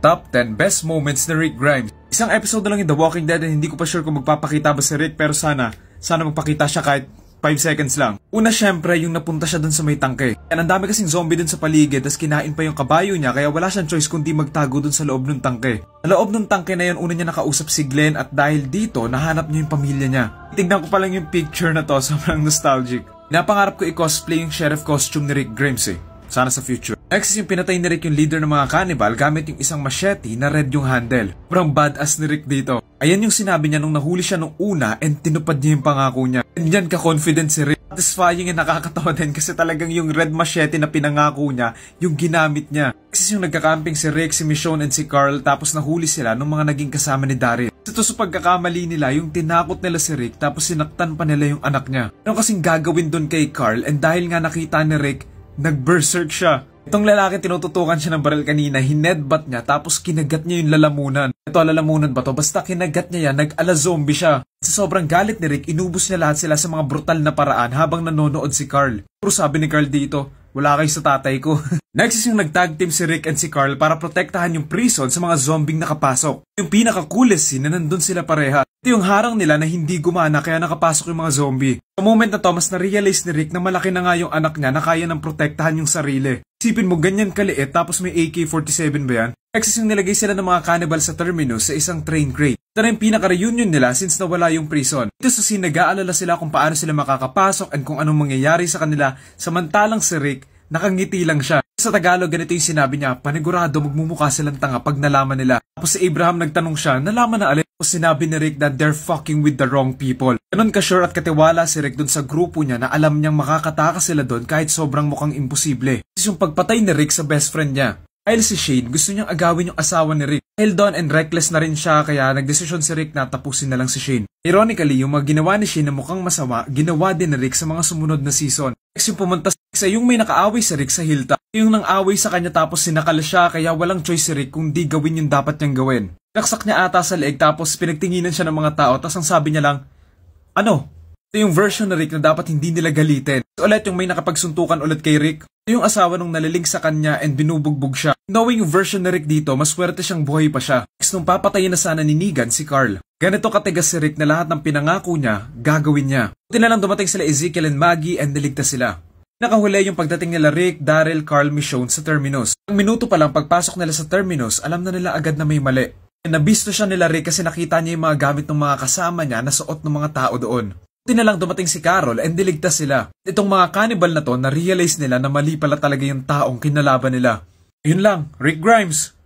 Top 10 Best Moments ni Rick Grimes. Isang episode na lang in The Walking Dead and hindi ko pa sure kung magpapakita ba si Rick pero sana, sana magpakita siya kahit 5 seconds lang. Una syempre yung napunta siya dun sa may tangke. And ang dami kasing zombie dun sa paligid tas kinain pa yung kabayo niya kaya wala siyang choice kundi magtago dun sa loob ng tangke. Sa loob ng tangke na yun una niya nakausap si Glenn at dahil dito nahanap niya yung pamilya niya. Tignan ko pa lang yung picture na to sobrang nostalgic. Napangarap ko i-cosplay yung sheriff costume ni Rick Grimes eh. Sana sa future. Next yung pinatay ni Rick yung leader ng mga cannibal gamit yung isang machete na red yung handle. Sobrang badass ni Rick dito. Ayan yung sinabi niya nung nahuli siya nung una and tinupad niya yung pangako niya. And yan ka-confident si Rick. Satisfying and nakakatawa din kasi talagang yung red machete na pinangako niya, yung ginamit niya. Kasi yung nagkakamping si Rick, si Michonne and si Carl tapos nahuli sila nung mga naging kasama ni Daryl. Ito sa pagkakamali nila, yung tinakot nila si Rick tapos sinaktan pa nila yung anak niya. Ano kasing gagawin doon kay Carl and dahil nga nakita ni Rick, nag-berserk siya. Itong lalaki tinututukan siya ng baril kanina, hinedbat niya tapos kinagat niya yung lalamunan. Ito lalamunan ba to? Basta kinagat niya yan, nag-ala zombie siya. Sa sobrang galit ni Rick, inubos niya lahat sila sa mga brutal na paraan habang nanonood si Carl. Pero sabi ni Carl dito, wala kayo sa tatay ko. Next is yung nagtag team si Rick and si Carl para protektahan yung prison sa mga zombing nakapasok. Yung pinaka-coolest scene na nandun sila pareha. Ito yung harang nila na hindi gumana kaya nakapasok yung mga zombie. Sa moment na to, mas na-realize ni Rick na malaki na nga yung anak niya na kaya ng protektahan yung sarili. Isipin mo ganyan kaliit tapos may AK-47 ba yan? Next is yung nilagay sila ng mga cannibal sa terminus sa isang train crate. Ito na yung pinaka-reunion nila since nawala yung prison. Ito sa scene nag-aalala sila kung paano sila makakapasok and kung anong mangyayari sa kanila samantalang si Rick nakangiti lang siya. Sa Tagalog, ganito yung sinabi niya, panigurado magmumukha silang tanga pag nalaman nila. Tapos si Abraham nagtanong siya, nalaman na alin? Sinabi ni Rick that they're fucking with the wrong people. Ganon ka-sure at katiwala si Rick dun sa grupo niya na alam niyang makakatakas sila dun kahit sobrang mukhang imposible. Tapos yung pagpatay ni Rick sa best friend niya. Dahil si Shane, gusto niyang agawin yung asawa ni Rick. Dahil doon and reckless na rin siya kaya nagdesisyon si Rick na tapusin na lang si Shane. Ironically, yung mga ginawa ni Shane na mukhang masama, ginawa din ni Rick sa mga sumunod na season. Next yung pumunta sa yung may nakaaway si Rick sa hilltop. Yung nang away sa kanya tapos sinakal siya kaya walang choice si Rick kung di gawin yung dapat niyang gawin. Naksak niya ata sa leeg tapos pinagtinginan siya ng mga tao tapos ang sabi niya lang, Ano? Ito yung version na Rick na dapat hindi nila galitin. So, ulit yung may nakapagsuntukan ulit kay Rick. Ito yung asawa nung naliling sa kanya and binubugbog siya. Knowing version na Rick dito, mas swerte siyang buhay pa siya. Next nung papatayin na sana ni Negan si Carl. Ganito katigas si Rick na lahat ng pinangako niya, gagawin niya. Buti na lang dumating sila Ezekiel and Maggie and niligtas sila. Nakahuli yung pagdating nila Rick, Daryl, Carl, Michonne sa terminus. Ang minuto pa lang pagpasok nila sa terminus, alam na nila agad na may mali. Nabisto siya nila Rick kasi nakita niya yung mga gamit ng mga kasama niya na suot ng mga tao doon. Buti na lang dumating si Carol and diligtas sila. Itong mga cannibal na to na-realize nila na mali pala talaga yung taong kinalaban nila. Yun lang, Rick Grimes.